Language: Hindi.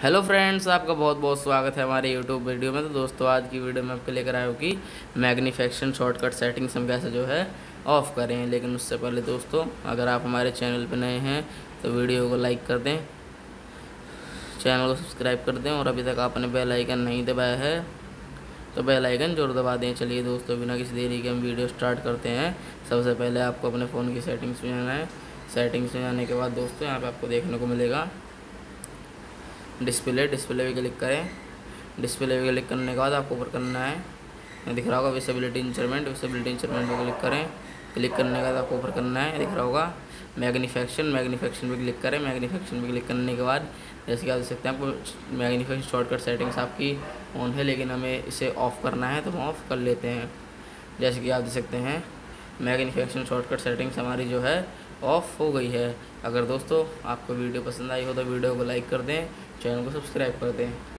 हेलो फ्रेंड्स, आपका बहुत बहुत स्वागत है हमारे यूट्यूब वीडियो में। तो दोस्तों, आज की वीडियो में आपके लेकर आया हूँ कि मैग्नीफेक्शन शॉर्टकट सेटिंग्स हम कैसे जो है ऑफ़ करें। लेकिन उससे पहले दोस्तों, अगर आप हमारे चैनल पर नए हैं तो वीडियो को लाइक कर दें, चैनल को सब्सक्राइब कर दें और अभी तक आपने बेल आइकन नहीं दबाया है तो बेल आइकन दबा दें। चलिए दोस्तों, बिना किसी देरी के हम वीडियो स्टार्ट करते हैं। सबसे पहले आपको अपने फ़ोन की सेटिंग्स में जाना है। सेटिंग्स में जाने के बाद दोस्तों, यहाँ पे आपको देखने को मिलेगा। डिस्प्ले डिस्प्ले पे क्लिक करें। डिस्प्ले पे क्लिक करने के बाद आपको ऊपर करना है। दिख रहा होगा विजिबिलिटी इंस्ट्रूमेंट विजिबिलिटी इंस्ट्रूमेंट पे क्लिक करें। क्लिक करने के बाद आपको ऊपर करना है दिख रहा होगा। मैग्नीफेक्शन मैग्नीफेक्शन पे क्लिक करें। मैग्नीफेक्शन पे क्लिक करने के बाद जैसे कि आप देख सकते हैं, आपको मैग्नीफेक्शन शॉर्टकट सेटिंग्स आपकी ऑन है, लेकिन हमें इसे ऑफ़ करना है तो हम ऑफ़ कर लेते हैं। जैसे कि आप देख सकते हैं मैग्नीफेक्शन शॉर्टकट सेटिंग्स हमारी जो है ऑफ़ हो गई है। अगर दोस्तों आपको वीडियो पसंद आई हो तो वीडियो को लाइक कर दें चैनल को सब्सक्राइब कर दें।